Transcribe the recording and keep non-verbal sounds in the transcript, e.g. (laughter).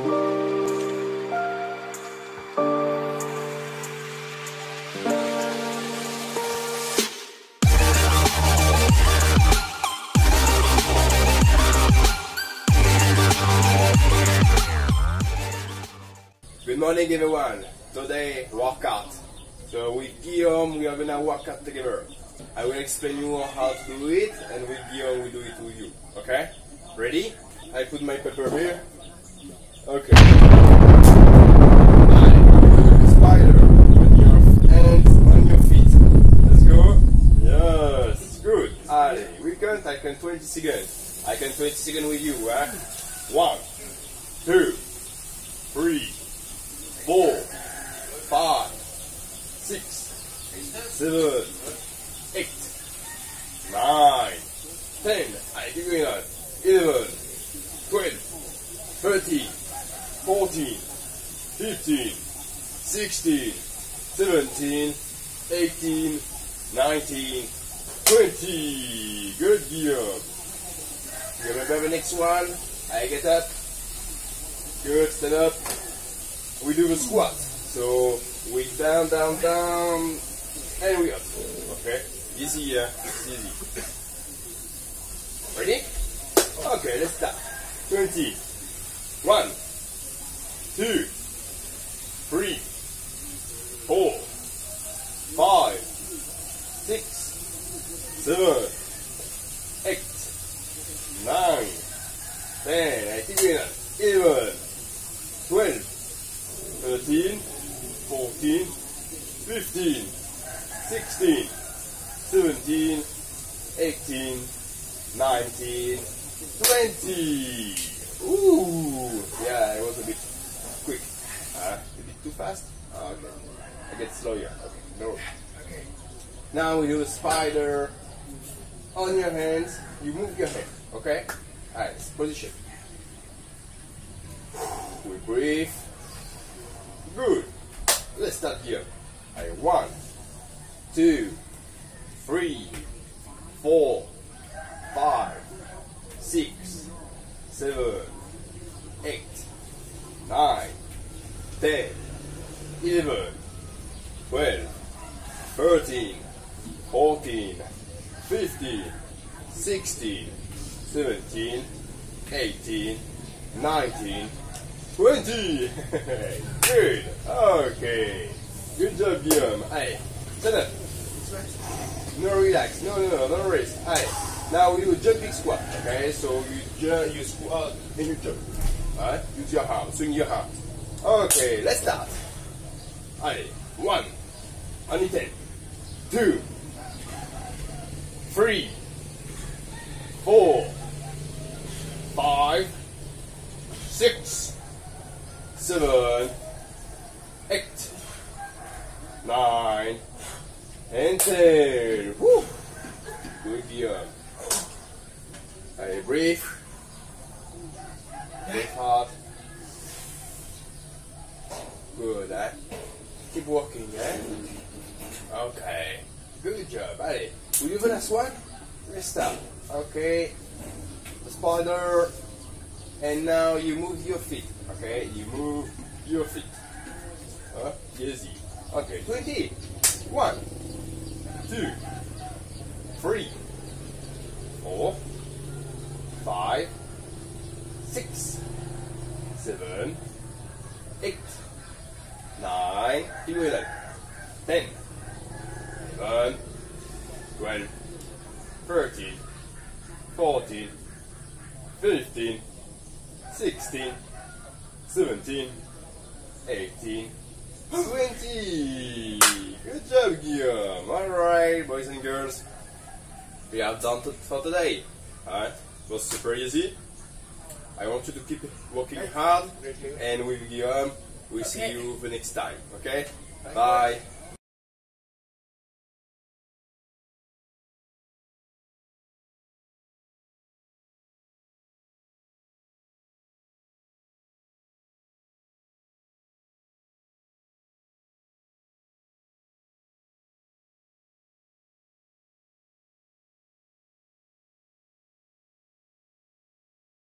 Good morning everyone. Today workout. So with Guillaume we are gonna work out together. I will explain you how to do it and with Guillaume we do it with you. Okay? Ready? I put my paper here. Okay. Spider on your hands on your feet. Let's go. Yes, good. Allez, we count. I count 20 seconds. I count 20 seconds with you. Eh? One, two, three, four, five, six, seven, eight, nine, ten. I keep going on. Eleven, twelve, thirteen, fourteen, fifteen, sixteen, seventeen, eighteen, nineteen, twenty. Good, Guillaume. You remember the next one? I get up. Good, stand up we do the squat. So we down, down, down, and we up. Okay, easy, yeah, easy. Ready? Okay, let's start. Twenty. One, two, three, four, five, six, seven, eight, nine, ten. I think we're. Eleven, twelve. 13, 14, 15, 16, 17, 18, 19, 20. Ooh, yeah, it was a bit quick. Uh, a bit too fast? Oh, okay. I get slower. Okay, no. Okay. Now we do a spider on your hands. You move your head, okay? Alright, position. We breathe. Good. Let's start here. Alright, one, two, three, four, five, six, seven, eight, nine, ten, eleven, twelve, thirteen, fourteen, fifteen, sixteen, seventeen, eighteen, nineteen. 20! (laughs) Good! Okay! Good job, Guillaume. Allez, stand up. No relax. No, no, no, no rest. Allez. Now we a jumping squat. Okay, so you jump, you squat, and you jump. Alright? Use your arms, swing your arms. Okay, let's start. Allez, one, only ten, two, three, four, five, six, seven, eight, nine, and ten. Woo! Good Guillaume. Allez, breathe. Breathe hard. Good, eh? Keep walking, eh? Okay. Good job. Allez, we do the last one? Let's start. Okay. Spider. And now you move your feet. Okay, you move your feet. Uh, easy. Okay, 20. One, two, three, four, five, six, seven, eight, nine, keep going like ten, eleven, twelve, thirteen, fourteen, fifteen. 16, 17, 18, 20. Good job, Guillaume. Alright, boys and girls. We have done it for today. Alright, it was super easy. I want you to keep working hard. And with Guillaume, we see you the next time. Okay? Bye.